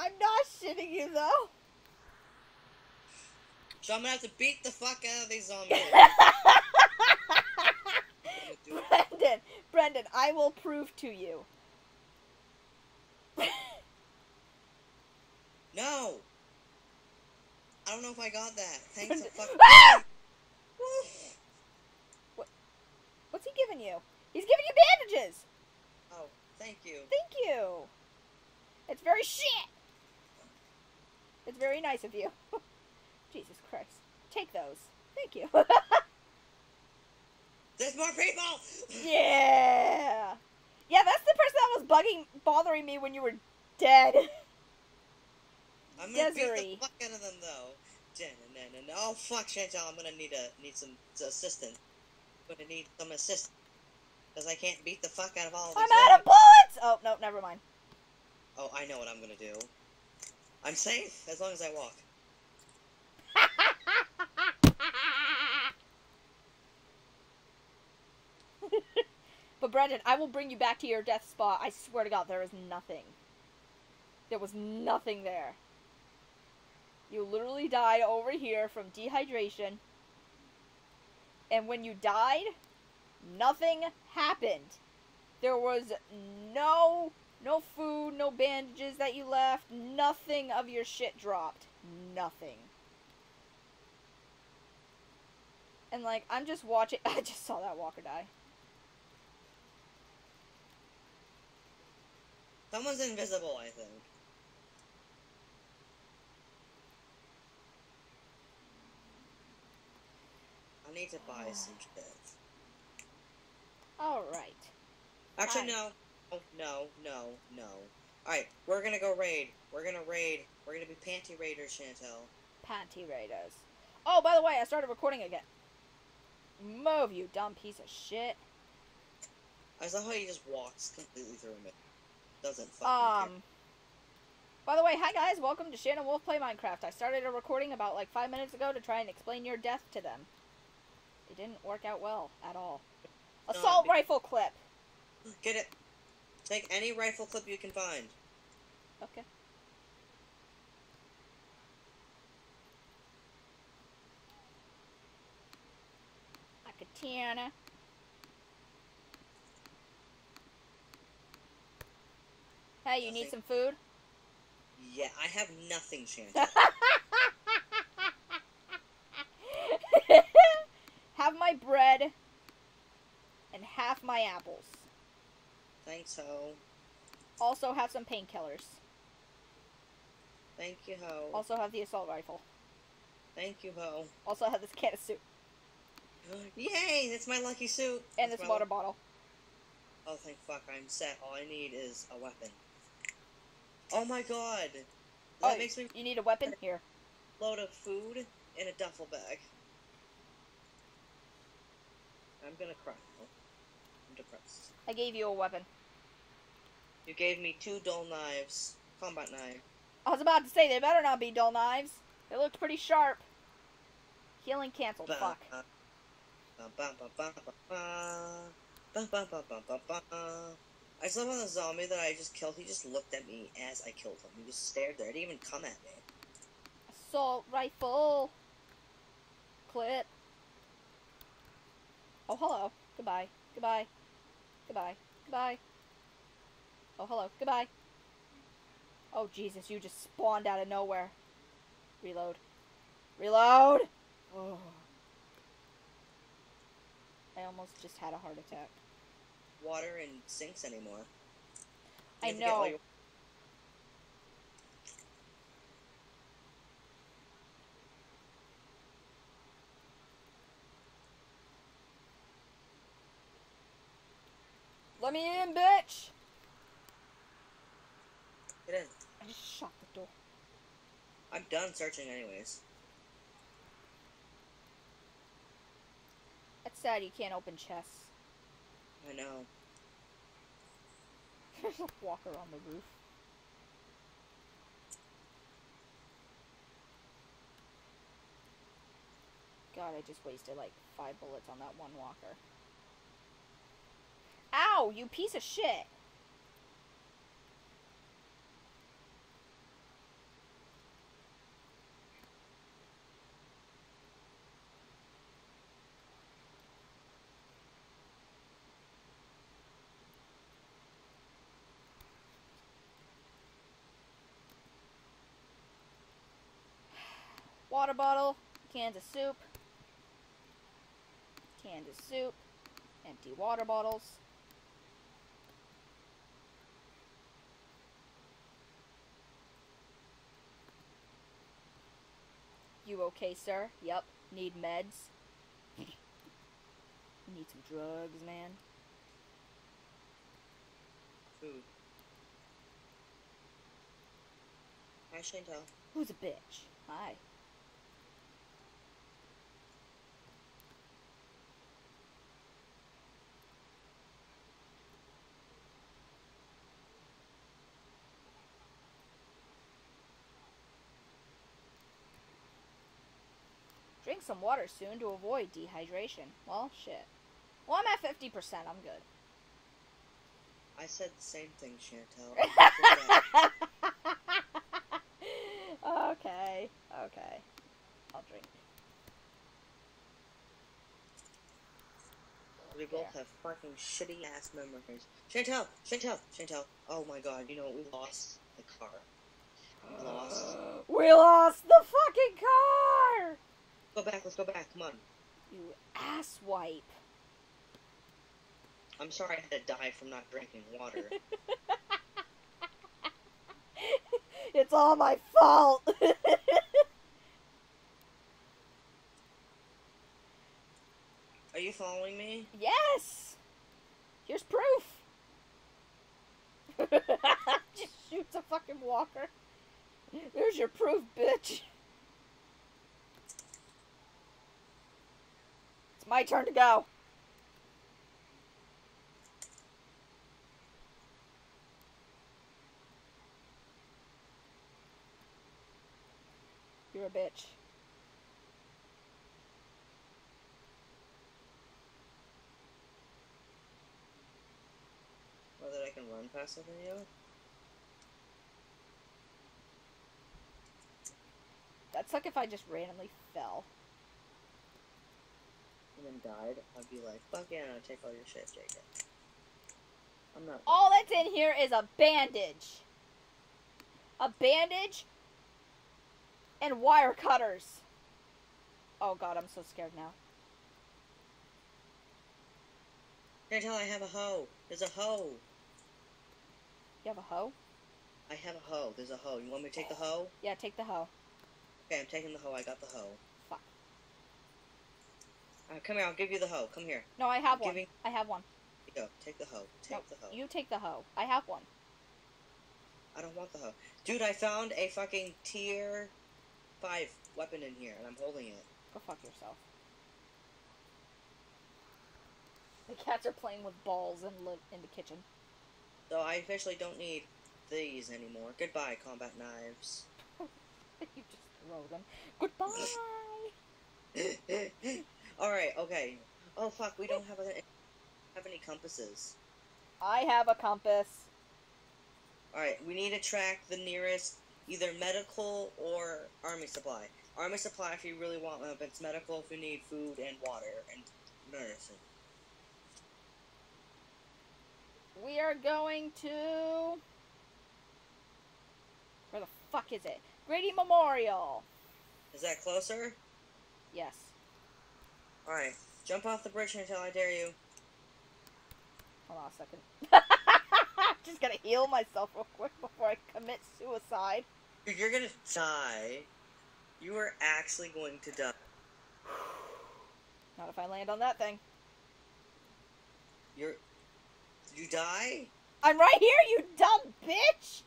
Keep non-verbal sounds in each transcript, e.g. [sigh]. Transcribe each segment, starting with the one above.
I'm not shitting you though. So I'm gonna have to beat the fuck out of these zombies. [laughs] Brendan, Brendan, I will prove to you. no. I don't know if I got that. Thanks a [laughs] fuck. Ah! What's he giving you? He's giving you bandages. oh, thank you. Thank you. It's very shit. It's very nice of you. [laughs] Jesus Christ. Take those. Thank you. [laughs] There's more people. [laughs] yeah. Yeah, that's the person that was bugging, bothering me when you were dead. I'm gonna beat the fuck out of them though. Jen and oh fuck Chantel, I'm gonna need a need some assistance. I'm gonna need some assistance because I can't beat the fuck out of all of these. I'm out of bullets. Oh no, never mind. Oh, I know what I'm gonna do. I'm safe as long as I walk. [laughs] But Brendan, I will bring you back to your death spot. I swear to God, there is nothing. There was nothing there. You literally died over here from dehydration. And when you died, nothing happened. There was no no food, no bandages that you left, nothing of your shit dropped. Nothing. And like I'm just watching [laughs] I just saw that walker die. Someone's invisible, I think. I need to buy [sighs] some shit. Alright. Actually, Fine. no. No, no, no. Alright, we're gonna go raid. We're gonna raid. We're gonna be panty raiders, Chantel. Panty Raiders. Oh, by the way, I started recording again. Move, you dumb piece of shit. I saw how he just walks completely through me. Doesn't fucking Um. By the way, hi guys, welcome to Chan and Wolf Play Minecraft. I started a recording about like five minutes ago to try and explain your death to them. It didn't work out well at all. Assault be- rifle clip. Get it. Take any rifle clip you can find. Okay. A katana. Hey, you need some food? Yeah, I have nothing, Chantel. [laughs] [laughs] have my bread and half my apples. Thanks, ho. Also have some painkillers. Thank you, ho. Also have the assault rifle. Thank you, ho. Also have this can of soup [gasps] Yay! That's my lucky suit. and That's this water bottle. Oh, thank fuck, I'm set. All I need is a weapon. Oh my god! That oh, makes me you need a weapon? Here. load of food in a duffel bag. I'm gonna cry. I'm depressed. I gave you a weapon. You gave me two dull knives. Combat knife. I was about to say they better not be dull knives. They looked pretty sharp. Healing canceled. Ba- Fuck. I saw on the zombie that I just killed. He just looked at me as I killed him. He just stared there. He didn't even come at me. Assault rifle. Clip. Oh, hello. Goodbye. Goodbye. Goodbye. Goodbye. Oh, hello. Goodbye. Oh, Jesus, you just spawned out of nowhere. Reload. Reload! Oh. I almost just had a heart attack. Water in sinks anymore. I You have to get all know. your- Let me in, bitch! I just shut the door. I'm done searching anyways. That's sad you can't open chests. I know. [laughs] There's a walker on the roof. God, I just wasted like five bullets on that one walker. Ow, you piece of shit! Water bottle, cans of soup, cans of soup, empty water bottles. You okay, sir? Yep. Need meds? [laughs] Need some drugs, man. Food. Hi, Chantel. Who's a bitch? Hi. Drink some water soon to avoid dehydration. Well, shit. Well, I'm at 50%. I'm good. I said the same thing, Chantel. [laughs] Okay. Okay. I'll drink. we both have fucking shitty ass memories. Chantel! Chantel! Chantel! Oh my god, you know what? We lost the car. We lost. [gasps] We lost the fucking car! Go back, let's go back, come on. You asswipe. I'm sorry I had to die from not drinking water. [laughs] it's all my fault. [laughs] Are you following me? yes. Here's proof. [laughs] Just shoots a fucking walker. There's your proof, bitch. It's my turn to go. You're a bitch. Or that I can run faster than you? That'd suck if I just randomly fell. And then died, I'd be like, fuck yeah, no, take all your shit, Jacob. I'm not. All that's in here is a bandage. A bandage and wire cutters. Oh god, I'm so scared now. Chantel, I have a hoe. There's a hoe. You have a hoe? I have a hoe. There's a hoe. You want me to take the hoe? Yeah, take the hoe. Okay, I'm taking the hoe. I got the hoe. Uh, come here, I'll give you the hoe. Come here. No, I have I'm one. giving- I have one. Here you go. Take the hoe. Take No, the hoe. you take the hoe. I have one. I don't want the hoe. Dude, I found a fucking tier 5 weapon in here, and I'm holding it. Go fuck yourself. The cats are playing with balls in, in the kitchen. So I officially don't need these anymore. Goodbye, combat knives. [laughs] you just throw them. Goodbye! [laughs] Alright, okay. Oh fuck, we don't have, a, have any compasses. I have a compass. Alright, we need to track the nearest either medical or army supply. Army supply if you really want weapons, medical if you need food and water and medicine. We are going to. Where the fuck is it? Grady Memorial. Is that closer? Yes. Alright, jump off the bridge until I dare you. Hold on a second. [laughs] Just gotta heal myself real quick before I commit suicide. Dude, you're gonna die. You are actually going to die. Not if I land on that thing. You're. You die? I'm right here, you dumb bitch!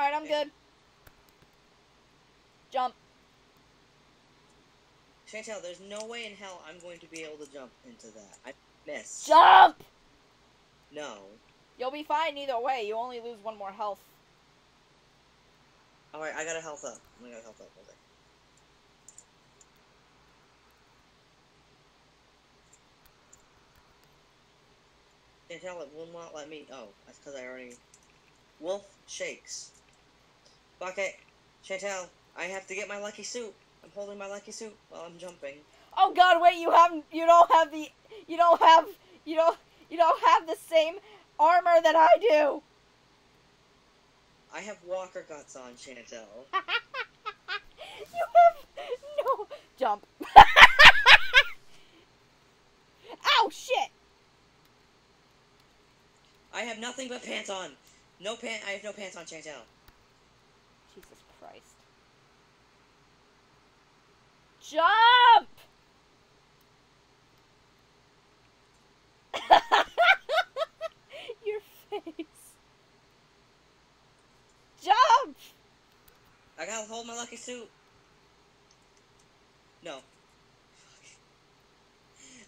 Alright, I'm good. Jump. Chantel, there's no way in hell I'm going to be able to jump into that. I missed. Jump! No. You'll be fine either way. You only lose one more health. Alright, I got a health up. I got a health up. Okay. Chantel, it will not let me. Oh, that's because I already. Wolf shakes. Bucket, Chantel, I have to get my lucky suit. I'm holding my lucky suit while I'm jumping. Oh god, wait, you haven't you don't have the you don't have you don't You don't have the same armor that I do. I have walker guts on, Chantel. [laughs] you have no jump. [laughs] Ow, shit. I have nothing but pants on. No pant. I have no pants on, Chantel. Jesus Christ. Jump! Your face. Jump! I gotta hold my lucky suit. No.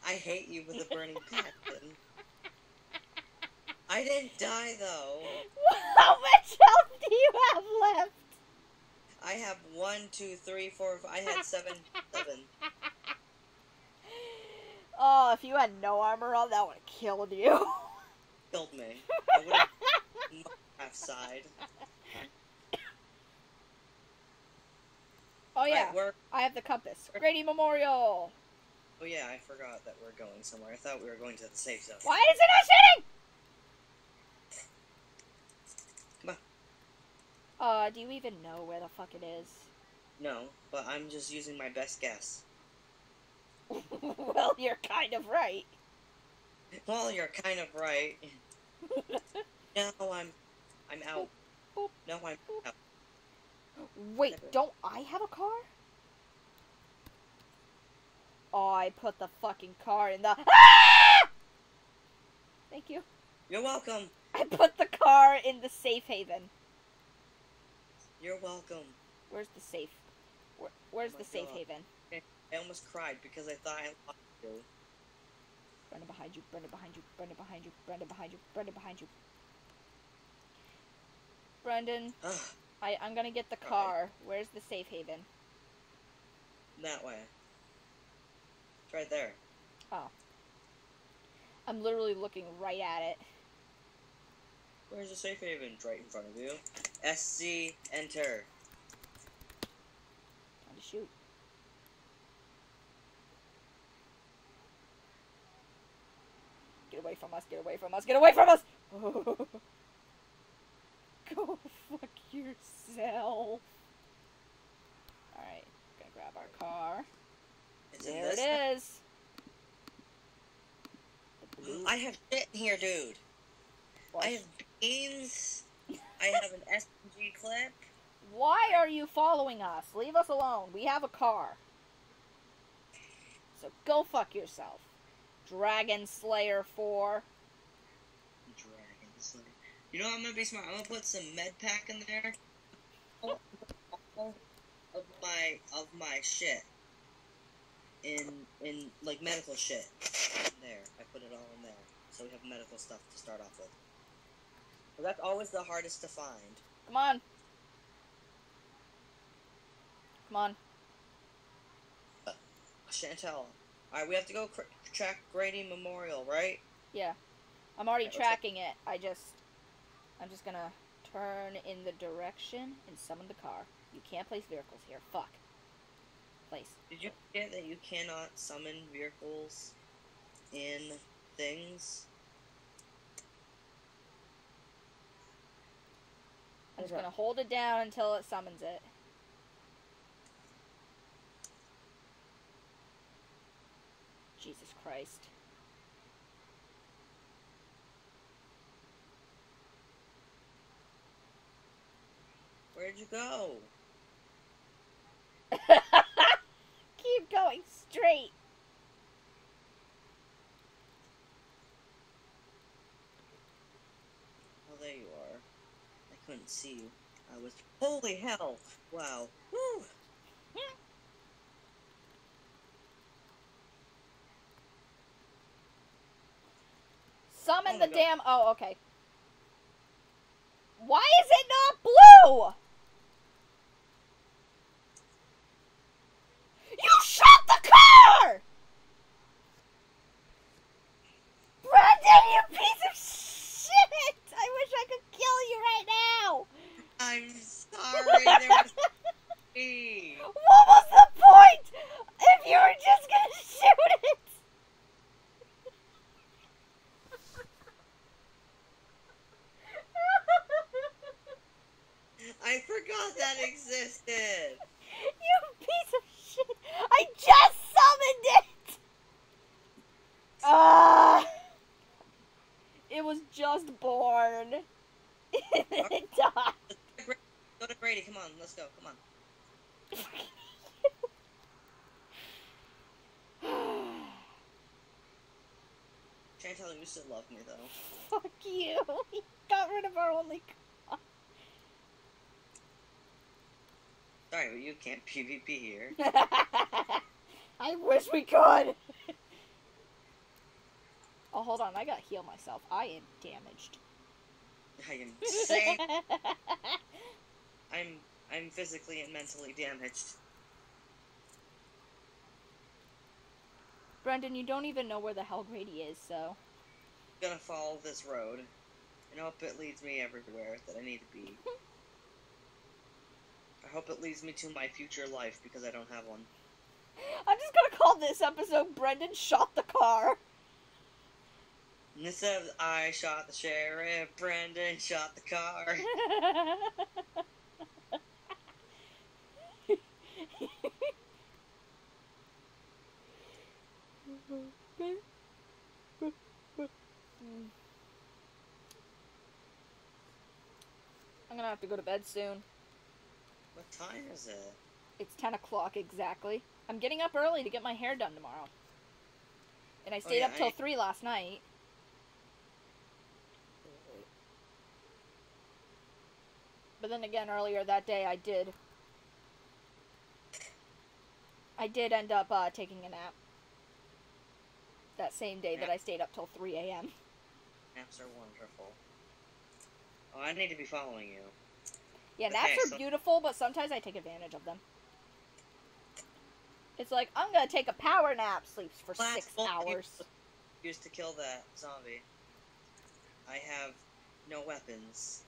I hate you with a burning [laughs] passion. I didn't die though. How much health do you have left? I have one, two, three, four. Five, I had [laughs] seven, seven. Oh, if you had no armor on, that would have killed you. Killed me. I would have half [laughs] side. Oh yeah, Right, I have the compass. Grady Memorial. oh yeah, I forgot that we're going somewhere. I thought we were going to the safe zone. Why is it not shooting? Come on. Uh, do you even know where the fuck it is? No, but I'm just using my best guess. [laughs] well, you're kind of right. Well, you're kind of right. [laughs] No, I'm, I'm out. Boop. No, I'm out. Wait, don't I have a car? Oh, I put the fucking car in the. [laughs] Ah! Thank you. You're welcome. I put the car in the safe haven. You're welcome. Where's the safe? Where, where's Oh the safe God. haven? I almost cried because I thought I lost you. Brenda behind you, Brenda behind you, Brenda behind you, Brenda behind you, Brenda behind you. Brendan, [sighs] I, I'm gonna get the car. Where's the safe haven? that way. It's right there. Oh. I'm literally looking right at it. Where's the safe haven? It's right in front of you. SC, enter. Trying to shoot. Get away from us, get away from us, get away from us! [laughs] Go fuck yourself. Alright, gonna grab our car. There it is. I have shit in here, dude. I have beans. I have an SMG clip. Why are you following us? Leave us alone. We have a car. So go fuck yourself. Dragon Slayer 4. Dragon Slayer. You know what I'm gonna be smart? I'm gonna put some med pack in there. Of my of my shit. In in like medical shit. In there. I put it all in there. So we have medical stuff to start off with. But that's always the hardest to find. Come on. Come on. Uh, Chantel. Alright, we have to go cr- track Grady Memorial, right? Yeah. I'm already tracking it. I just. I'm just gonna turn in the direction and summon the car. You can't place vehicles here. Fuck. Place. Did you get that you cannot summon vehicles in things? I'm just gonna hold it down until it summons it. Jesus Christ. Where'd you go? Keep going straight. Oh, there you are. I couldn't see you. I was. Holy hell! Wow. Woo! Summon Oh the God. damn. Oh, okay. Why is it not blue? You shot the car! Brendan, you piece of shit! I wish I could kill you right now! I'm sorry. There was me. What was the point if you were just gonna shoot it? just born. and then it died. Go to Grady. Come on. Let's go. Come on. Chantel, you still love me though. Fuck you. [laughs] We got rid of our only car. Sorry, but you can't PvP here. [laughs] I wish we could. oh, hold on. I gotta heal myself. I am damaged. I am insane. [laughs] I'm I'm physically and mentally damaged. Brendan, you don't even know where the hell Grady is, so. I'm gonna follow this road and hope it leads me everywhere that I need to be. I hope it leads me to my future life because I don't have one. I'm just gonna call this episode Brendan Shot the Car. And Instead of I shot the sheriff, Brendan shot the car. [laughs] [laughs] [laughs] I'm gonna have to go to bed soon. What time is it? It's 10 o'clock exactly. I'm getting up early to get my hair done tomorrow. And I stayed yeah, up till I- 3 last night. But then again, earlier that day, I did. I did end up uh, taking a nap. That same day that I stayed up till 3 a.m. Naps are wonderful. Oh, I need to be following you. Yeah, Okay, naps are so- beautiful, but sometimes I take advantage of them. It's like, I'm gonna take a power nap, sleeps for Last six hours. Used to kill that zombie. I have no weapons.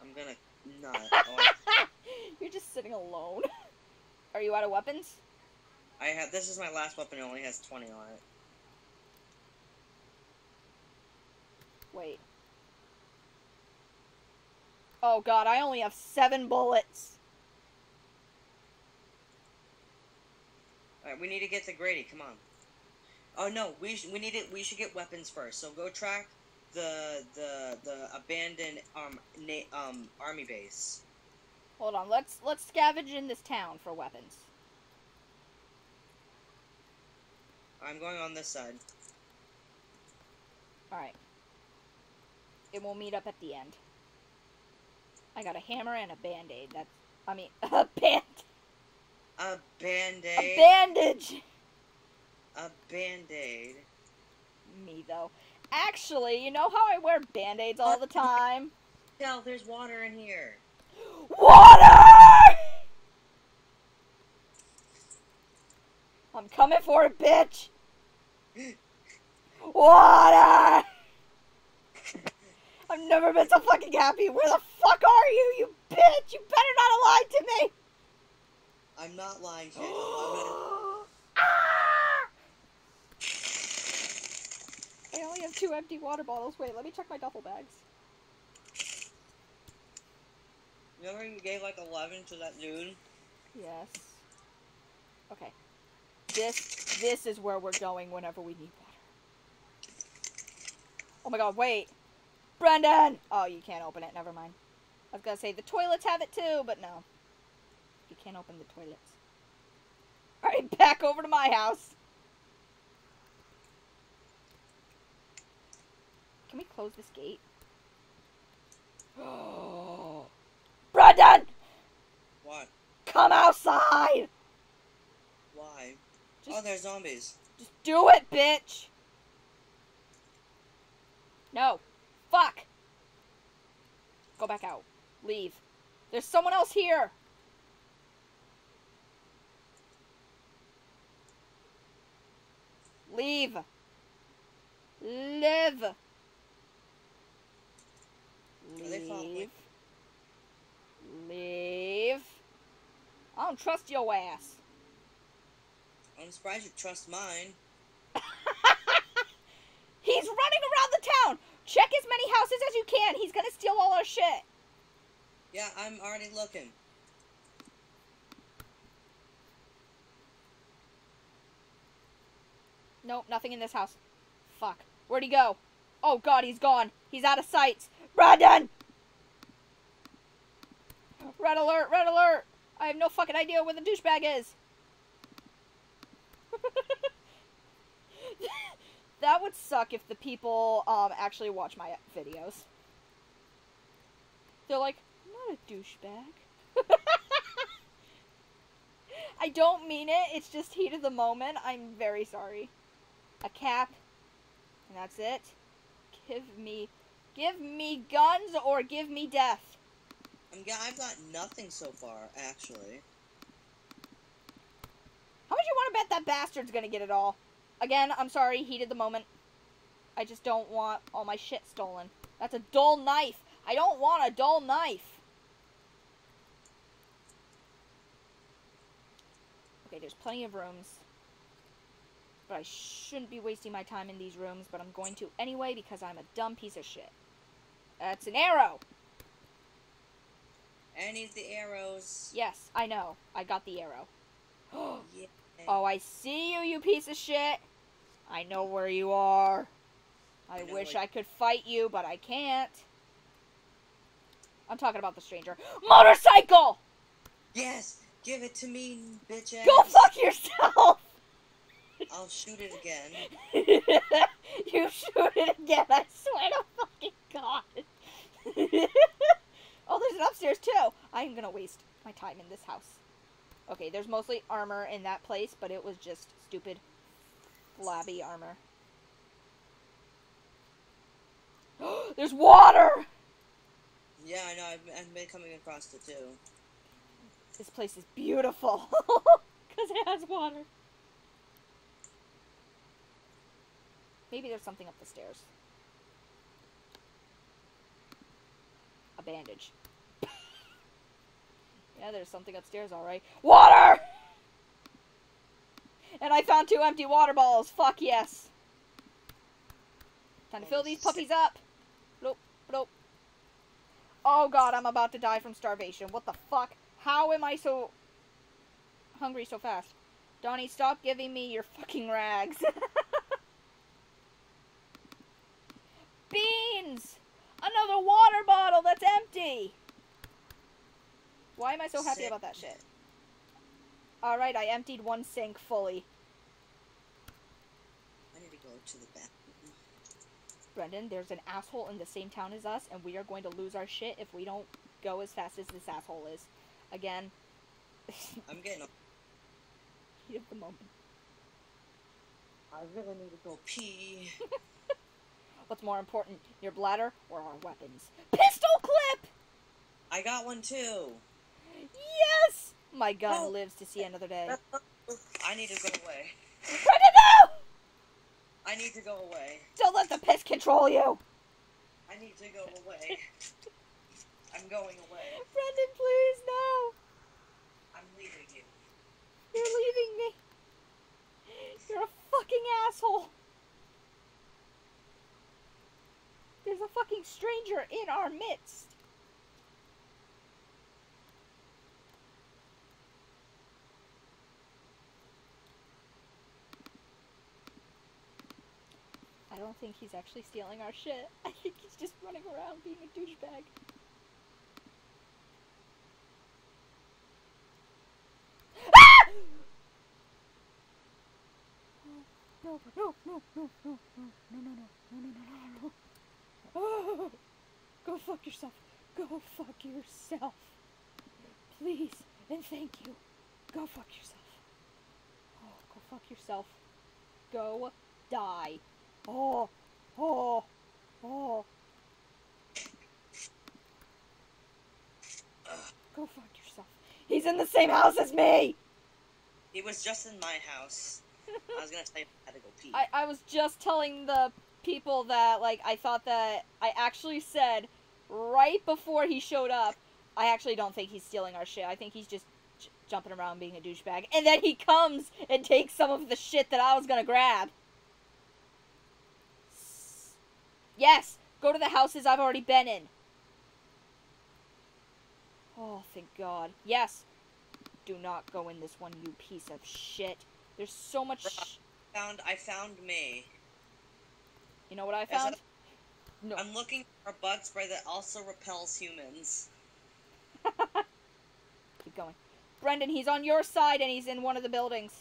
I'm gonna not. [laughs] Oh, You're just sitting alone. [laughs] Are you out of weapons? I have. This is my last weapon. It only has 20 on it. Wait. Oh god, I only have seven bullets. All right, we need to get to Grady. Come on. Oh no, we sh- we need it. We should get weapons first. So go track the the the abandoned um na- um army base. Hold on, let's let's scavenge in this town for weapons. I'm going on this side. Alright. And we'll meet up at the end. I got a hammer and a band-aid. That's I mean [laughs] a band A band-aid. a bandage. A band aid. Me though. Actually, you know how I wear band-aids all the [laughs] time? Tell, there's water in here. Water! I'm coming for it, bitch! [laughs] Water! I've never been so fucking happy. Where the fuck are you, you bitch? You better not have lied to me! I'm not lying, Chantel. I'm gonna. [gasps] Ah! I only have two empty water bottles. Wait, let me check my duffel bags. Remember you gave like 11 to that dude? Yes. Okay. This this is where we're going whenever we need water. Oh my god, wait. Brendan! Oh, you can't open it. Never mind. I was gonna say the toilets have it too, but no. You can't open the toilets. Alright, [laughs] back over to my house. Can we close this gate? Oh. [gasps] Brendan! What? Come outside! Why? Just- oh, there's zombies. Just do it, bitch! No. Fuck! Go back out. Leave. There's someone else here! Leave. Live. Leave. Leave. I don't trust your ass. I'm surprised you trust mine. [laughs] He's running around the town. Check as many houses as you can. He's gonna steal all our shit. Yeah, I'm already looking. Nope, nothing in this house. Fuck. Where'd he go? Oh god, he's gone. He's out of sight. Brandon! Red alert, red alert! I have no fucking idea where the douchebag is. [laughs] that would suck if the people um, actually watch my videos. They're like, not a douchebag. [laughs] I don't mean it. It's just heat of the moment. I'm very sorry. A cap. And that's it. Give me... Give me guns or give me death. I'm g- I've got nothing so far, actually. How much you want to bet that bastard's gonna get it all? Again, I'm sorry, heat of the moment. I just don't want all my shit stolen. That's a dull knife. I don't want a dull knife. Okay, there's plenty of rooms. But I shouldn't be wasting my time in these rooms, but I'm going to anyway because I'm a dumb piece of shit. That's an arrow! I need the arrows. Yes, I know. I got the arrow. [gasps] Yeah. Oh, I see you, you piece of shit. I know where you are. I, I know wish where- I could fight you, but I can't. I'm talking about the stranger. Motorcycle! Yes! Give it to me, bitch ass. Go fuck yourself! I'll shoot it again. [laughs] you shoot it again, I swear to fucking God. [laughs] oh, there's an upstairs too. I am gonna waste my time in this house. Okay, there's mostly armor in that place, but it was just stupid, flabby armor. [gasps] there's water! Yeah, I know. I've, I've been coming across it too. This place is beautiful. [laughs] Because it has water. Maybe there's something up the stairs. A bandage. [laughs] yeah, there's something upstairs, alright. Water! And I found two empty water bottles. Fuck yes. Time to fill these puppies up. Bloop, bloop. Oh god, I'm about to die from starvation. What the fuck? How am I so hungry so fast? Donnie, stop giving me your fucking rags. [laughs] Beans! Another water bottle that's empty! Why am I so happy about that shit? Alright, I emptied one sink fully. I need to go to the bathroom. Brendan, there's an asshole in the same town as us, and we are going to lose our shit if we don't go as fast as this asshole is. Again, [laughs] I'm getting. heat of the moment. I really need to go pee. [laughs] What's more important, your bladder or our weapons? Pistol clip! I got one too. Yes! My gun Oh. lives to see another day. I need to go away. Brendan, no! I need to go away. Don't let the piss control you! I need to go away. I'm going away. Brendan, please, no! I'm leaving you. You're leaving me. You're a fucking asshole. There's a fucking stranger in our midst. I don't think he's actually stealing our shit. [laughs] I think he's just running around being a douchebag. Ah! No, no, no, no, no, no, no, no, no, no, no, no. Oh, go fuck yourself. Go fuck yourself. Please and thank you. Go fuck yourself. Oh, go fuck yourself. Go die. Oh, oh, oh. Go fuck yourself. He's in the same house as me! He was just in my house. I was gonna tell you I had to go pee. I, I was just telling the people that, like, I thought that I actually said right before he showed up, I actually don't think he's stealing our shit. I think he's just j- jumping around being a douchebag. And then he comes and takes some of the shit that I was gonna grab. Yes! Go to the houses I've already been in. Oh, thank God. Yes! Do not go in this one, you piece of shit. There's so much. I found I found me. You know what I found? No. I'm looking for a bug spray that also repels humans. [laughs] Keep going. Brendan, he's on your side and he's in one of the buildings.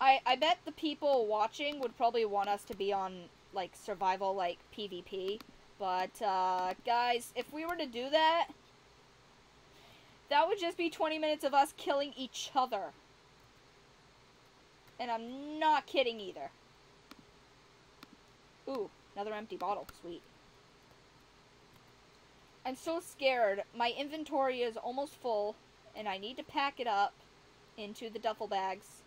I I bet the people watching would probably want us to be on like survival like PvP. But uh guys, if we were to do that, that would just be 20 minutes of us killing each other. And I'm not kidding either. Ooh, another empty bottle. Sweet. I'm so scared. My inventory is almost full, and I need to pack it up into the duffel bags.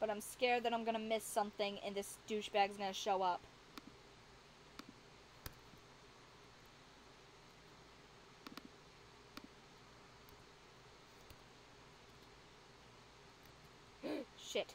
But I'm scared that I'm gonna miss something, and this douchebag's gonna show up. [gasps] Shit.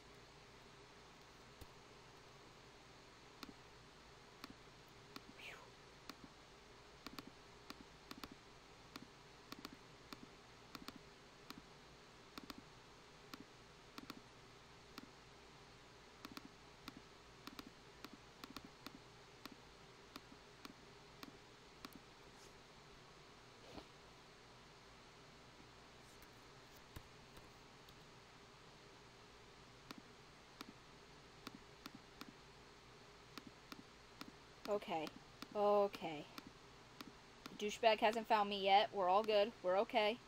Okay. Okay. The douchebag hasn't found me yet. We're all good. We're okay.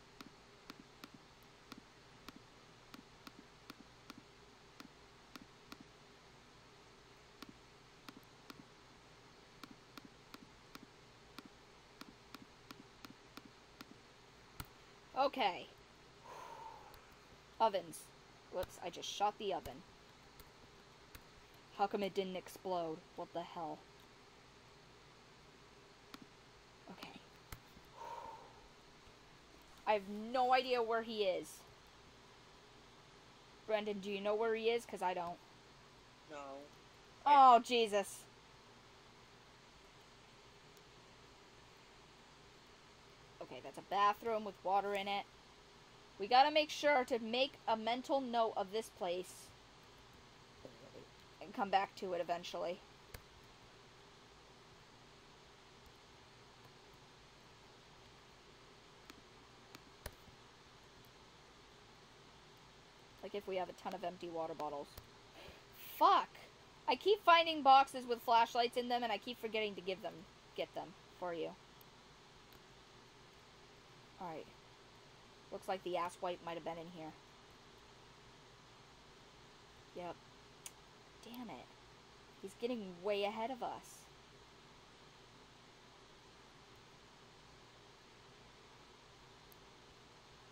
Okay. Ovens. Whoops, I just shot the oven. How come it didn't explode? What the hell? Okay. I have no idea where he is. Brendan, do you know where he is? Because I don't. No. Oh, Jesus. Okay, that's a bathroom with water in it. We gotta make sure to make a mental note of this place and come back to it eventually. Like if we have a ton of empty water bottles. Fuck! I keep finding boxes with flashlights in them and I keep forgetting to give them, get them for you. Alright. Looks like the ass wipe might have been in here. Yep. Damn it. He's getting way ahead of us.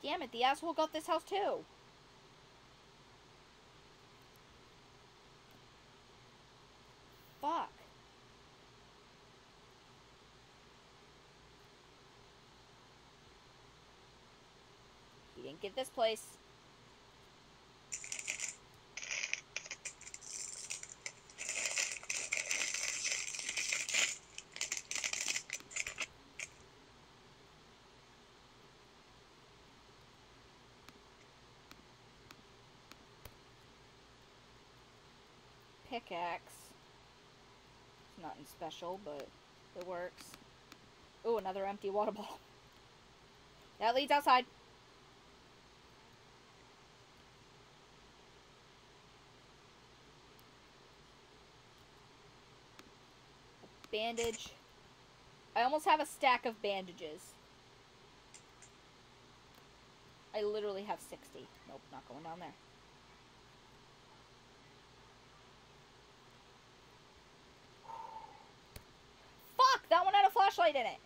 Damn it, the asshole got this house too. Fuck. He get this place. Pickaxe. It's nothing special, but it works. Ooh, another empty water bottle. [laughs] That leads outside. Bandage. I almost have a stack of bandages. I literally have 60. Nope, not going down there. Fuck! That one had a flashlight in it!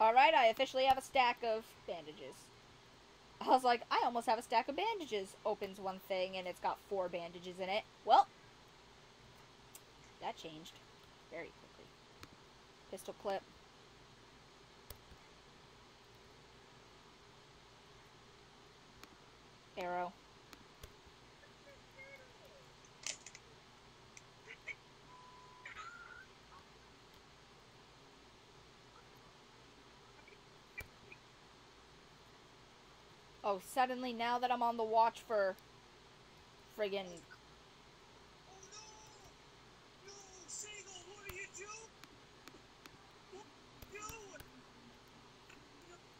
Alright, I officially have a stack of bandages. I was like, I almost have a stack of bandages. Opens one thing and it's got four bandages in it. Well, that changed very quickly. Pistol clip. Arrow. Oh, suddenly now that I'm on the watch for friggin'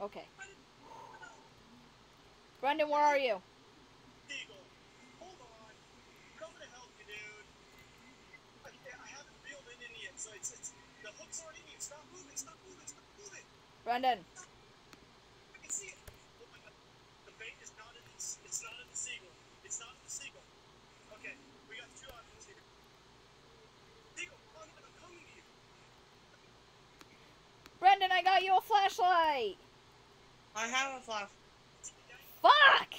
Okay. Brendon, where are you? Eagle, hold on. Coming to help you, dude. I, I haven't reeled in any yet, so it's, it's the hook's already in. Stop moving, stop moving, stop moving. Brendon. I can see it. Oh my god. The bait is not in the, it's not in the seagull. It's not in the seagull. Okay, we got two options here. Seagull, I'm coming to you. Brendon, I got you a flashlight. I have a flash. Fuck!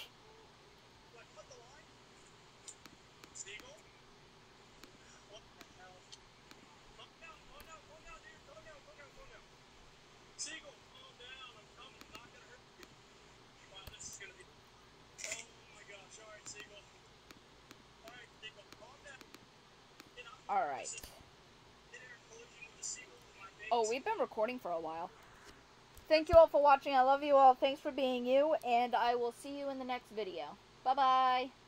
Alright. Oh, we've been recording for a while. Thank you all for watching. I love you all. Thanks for being you, and I will see you in the next video. Bye bye.